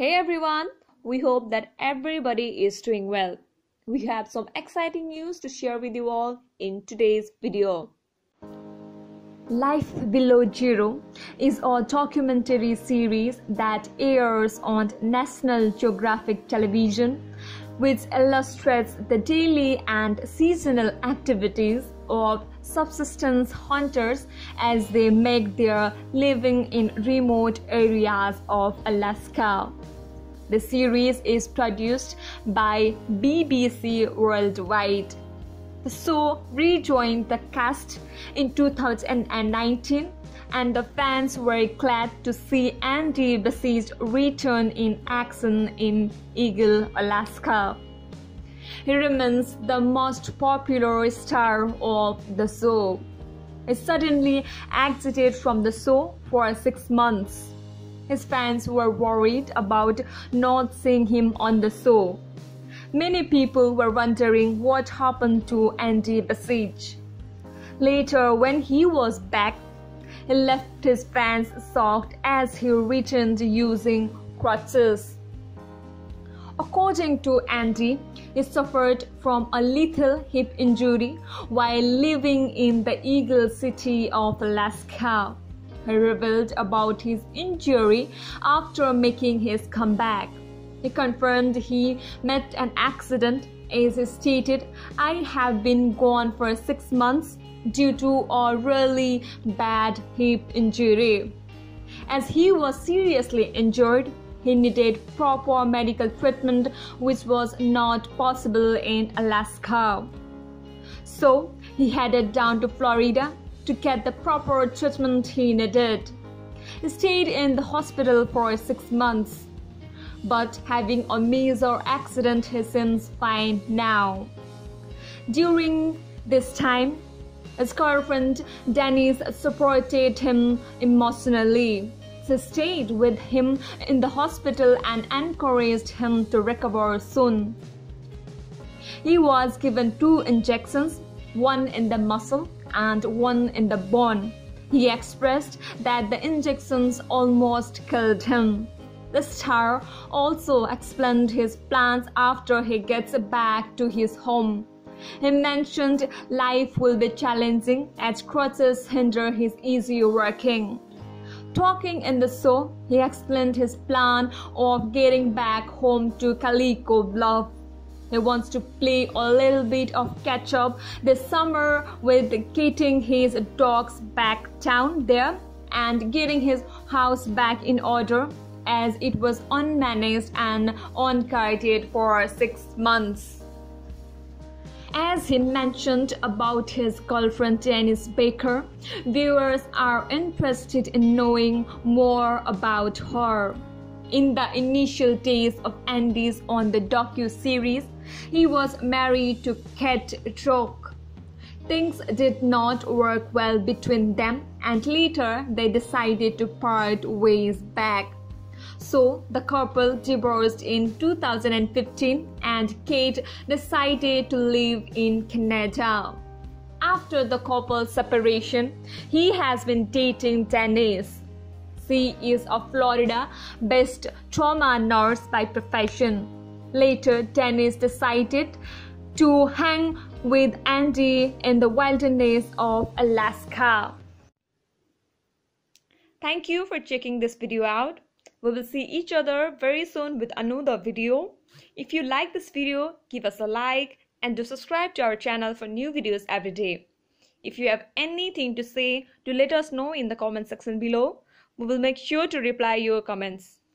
Hey everyone, we hope that everybody is doing well. We have some exciting news to share with you all in today's video. Life Below Zero is a documentary series that airs on National Geographic Television, which illustrates the daily and seasonal activities of subsistence hunters as they make their living in remote areas of Alaska. The series is produced by BBC Worldwide. The show rejoined the cast in 2019 and the fans were glad to see Andy Bassich return in action in Eagle, Alaska. He remains the most popular star of the show. He suddenly exited from the show for six months. His fans were worried about not seeing him on the show. Many people were wondering what happened to Andy Bassich. Later, when he was back, he left his fans shocked as he returned using crutches. According to Andy, he suffered from a lethal hip injury while living in the Eagle City of Alaska. He revealed about his injury after making his comeback. He confirmed he met an accident as he stated, I have been gone for six months due to a really bad hip injury. As he was seriously injured, he needed proper medical treatment, which was not possible in Alaska. So he headed down to Florida to get the proper treatment he needed. He stayed in the hospital for six months, but having a major accident, he seems fine now. During this time, his girlfriend Denise supported him emotionally. Stayed with him in the hospital and encouraged him to recover soon. He was given two injections, one in the muscle and one in the bone. He expressed that the injections almost killed him. The star also explained his plans after he gets back to his home. He mentioned life will be challenging as crutches hinder his easy working. Talking in the show, he explained his plan of getting back home to Calico Bluff. He wants to play a little bit of catch up this summer with getting his dogs back down there and getting his house back in order as it was unmanaged and unguarded for six months. As he mentioned about his girlfriend Denise Becker, viewers are interested in knowing more about her. In the initial days of Andy's on the docu-series, he was married to Kate Troke. Things did not work well between them and later they decided to part ways back. So the couple divorced in 2015 and Kate decided to live in Canada. After the couple's separation, he has been dating Denise. She is a Florida based trauma nurse by profession. Later, Denise decided to hang with Andy in the wilderness of Alaska. Thank you for checking this video out. We will see each other very soon with another video. If you like this video, give us a like and do subscribe to our channel for new videos every day. If you have anything to say, do let us know in the comment section below. We will make sure to reply your comments.